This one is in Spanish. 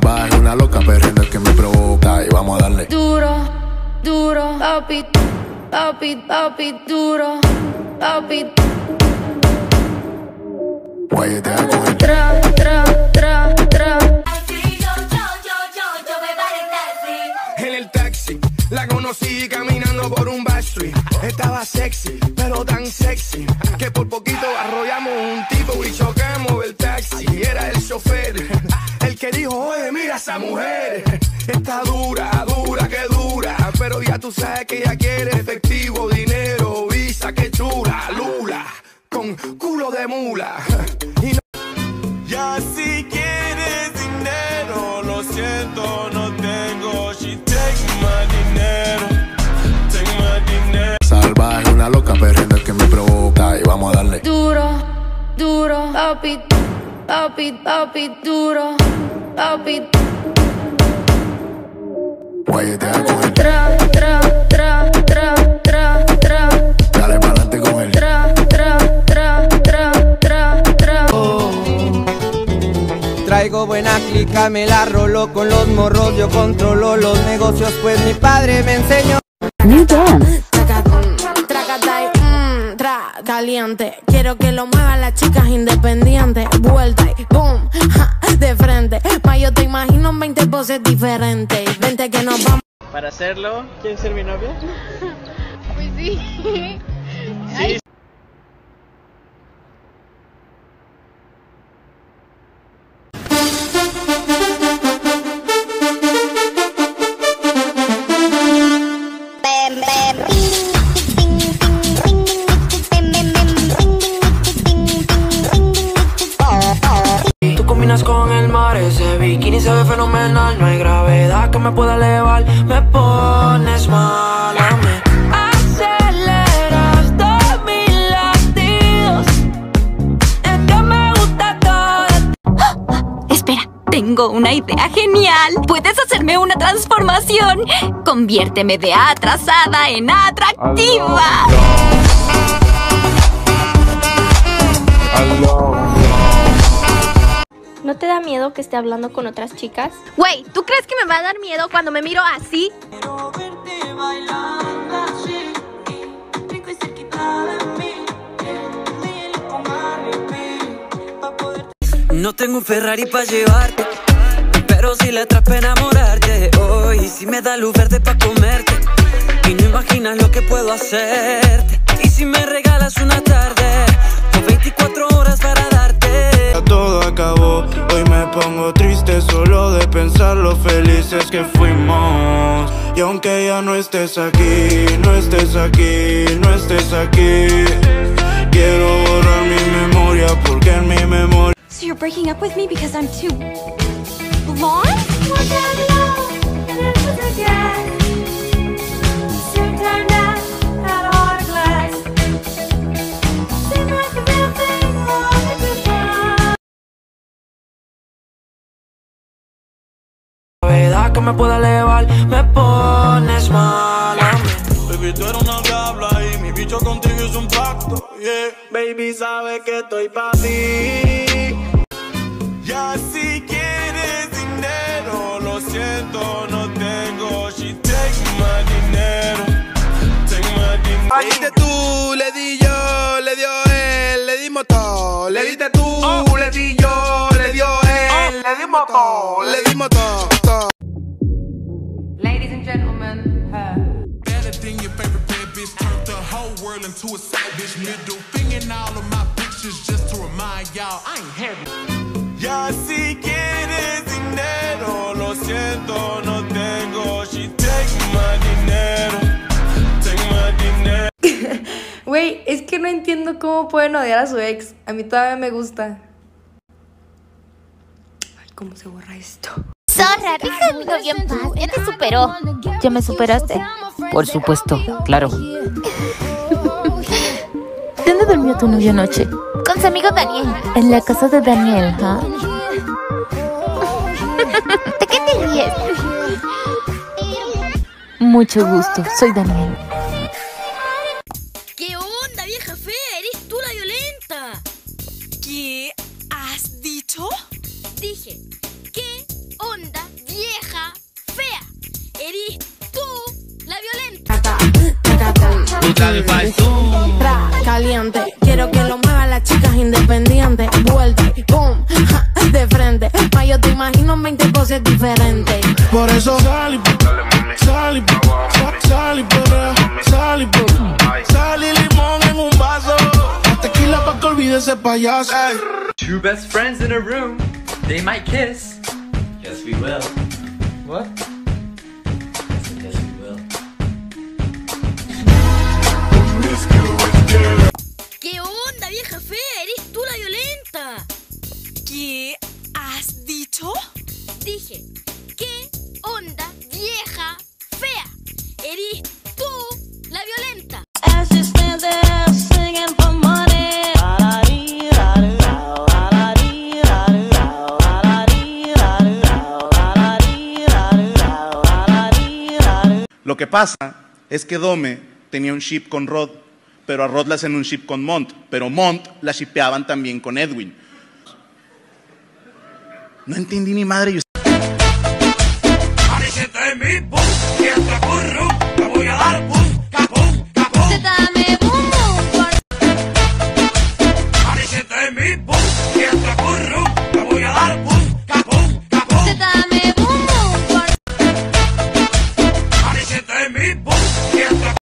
Salvaje, una loca el que me provoca y vamos a darle. Duro, duro, papi, papi, papi, duro, papi. Con el Tra, tra, tra, tra. En el taxi, la conocí caminando por un backstreet. Estaba sexy, pero tan sexy que por poquito arrollamos un tipo y chocamos esa mujer. Está dura, dura, que dura. Pero ya tú sabes que ella quiere efectivo, dinero, visa, que chula, lula. Con culo de mula. Y no ya si quieres dinero, lo siento, no tengo. She take my dinero, take my dinero. Salvaje, una loca perdiendo el que me provoca y vamos a darle. Duro, duro, papi, papi, papi, duro, papi. Guayetea con el Tra, tra, tra, tra, tra, tra, Dale pa'lante con el tra, tra, tra, tra, tra, tra. Traigo buena clica, me la rolo con los morros, yo controlo los negocios, pues mi padre me enseñó. New dance. Mmm, tra, caliente. Quiero que lo muevan las chicas independientes. Vuelta en 20 poses diferentes. Vente que nos vamos. Para hacerlo, ¿quieres ser mi novia? Pues sí. Sí. Se ve fenomenal. No hay gravedad que me pueda elevar. Me pones mal a mí. Tengo una idea genial. ¿Puedes hacerme una transformación? Conviérteme de atrasada en atractiva. ¿No te da miedo que esté hablando con otras chicas? Güey, ¿tú crees que me va a dar miedo cuando me miro así? No tengo un Ferrari para llevarte, pero si le atrapa enamorarte. Hoy si me da luz verde para comerte, y no imaginas lo que puedo hacerte. Y si me regalas ya no estés aquí, no estés aquí, no estés aquí, quiero borrar mi memoria porque en mi memoria. So you're breaking up with me because I'm too blonde? Que me pueda elevar, me pones mal a mí. Baby, tú eres una diabla y mi bicho contigo es un pacto. Yeah, baby, sabe que estoy pa' ti. Ya si quieres dinero, lo siento, no tengo. She take my dinero, take my dinero. Le diste tú, le di yo, le dio él, le dimos todo. Le diste tú, le di yo, le dio él, le dimos todo, le dimos todo. World into a side bitch. Middle finger in all of my pictures just to remind y'all I ain't heavy. Ya si quieres dinero, lo siento, no tengo. She take my dinero, take my dinero. Güey, es que no entiendo cómo pueden odiar a su ex. A mí todavía me gusta. Ay, ¿cómo se borra esto? Zorra, deja a mi novio en paz. Ya te superó. ¿Ya me superaste? Por supuesto, claro. ¿Dónde durmió tu novio anoche? Con su amigo Daniel. En la casa de Daniel, ¿ah? ¿eh? ¿De qué te ríes? Mucho gusto, soy Daniel. ¿Qué onda, vieja fea? ¿Eres tú la violenta? ¿Qué has dicho? Dije, ¿qué onda, vieja fea? ¿Eres tú la violenta? Caliente. Quiero que lo muevan las chicas independientes. Vuelta y boom, ja, de frente. Pa' yo te imagino en 20 poses diferentes. Por eso sal y sal y sa- sal y sal y sal y limón en un vaso. Tequila pa' que olvide ese payaso. ey. Two best friends in a room. They might kiss. Yes, we will. What? Que pasa es que Dome tenía un ship con Rod, pero a Rod le hacen un ship con Mont, pero Mont la shipeaban también con Edwin. No entendí ni madre. Yo...